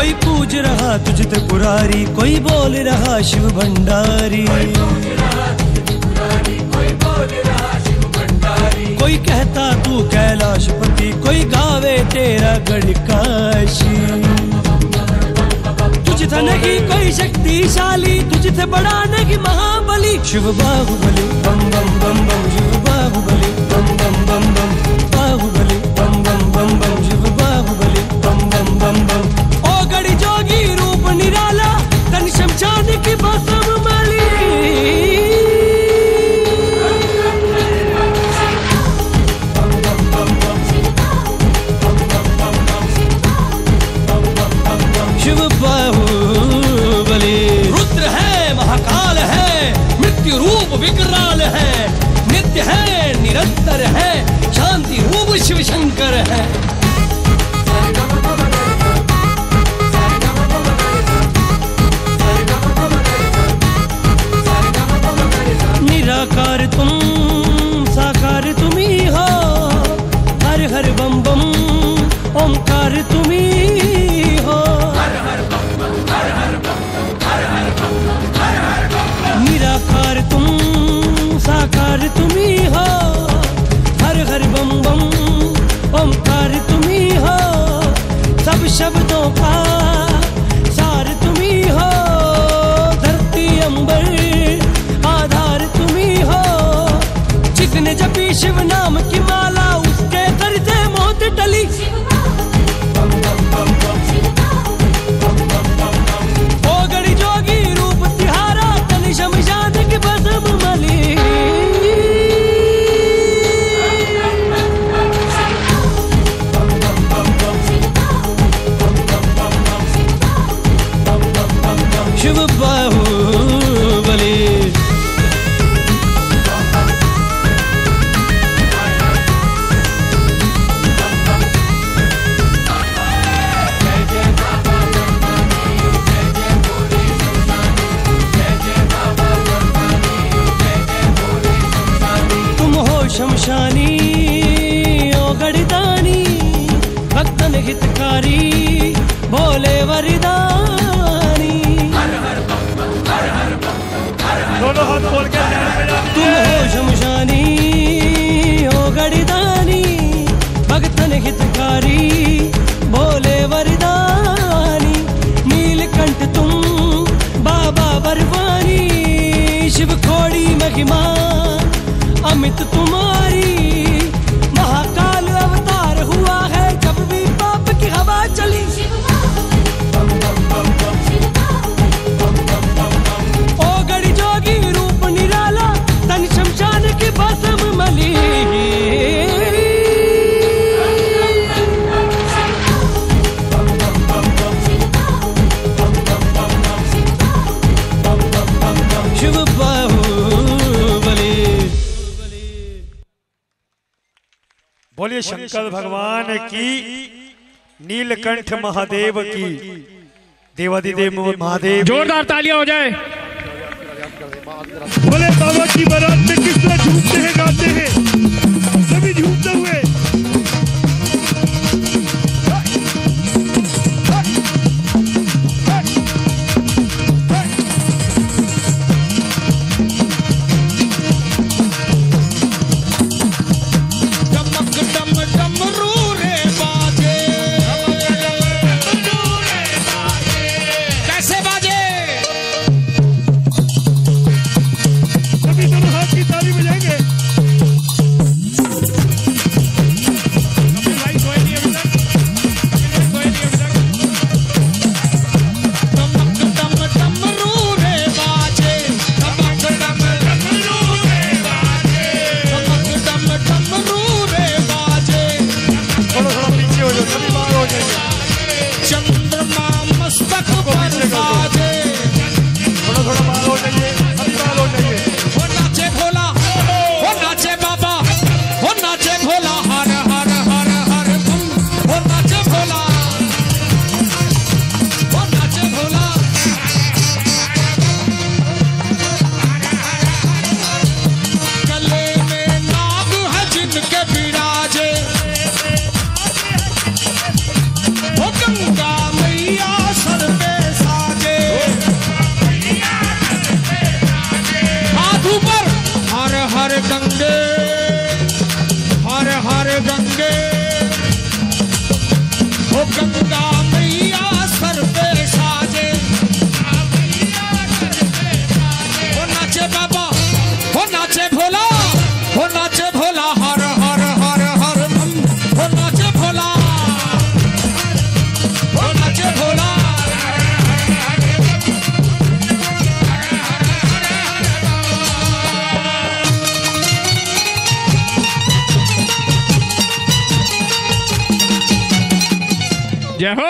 कोई पूज रहा तुझ पुरारी कोई बोल रहा शिव भंडारी। कोई कहता तू कैलाशपति कोई गावे तेरा गढ़काशी तुझ था नहीं कोई शक्तिशाली तुझ थे बड़ा नहीं महाबली। शिव बाहुबली बम बम निरंतर है। शांति रूप शिव शंकर है। निराकार तुम, साकार तुम ही हो। हर हर बम बम, ओंकार तुम ही हो। निराकार तुम, साकार तुम जिसने जपी शिव नाम की माला वरदानी। दोनों हाथ खोल के ध्यान में जाने तुम हो शमशानी ओ गड़दानी। भक्तन हितकारी भोले वरदानी। नीलकंठ तुम बाबा बरवानी। शिव खोड़ी महिमा अमित तुम्हारी। बोलिए शंकर भगवान की नीलकंठ महादेव की देवाधिदेव महादेव जोरदार तालिया हो जाए। बोले बाबा की बारात में किस तरह झूमते हैं गाते हैं? Yeah. जय हो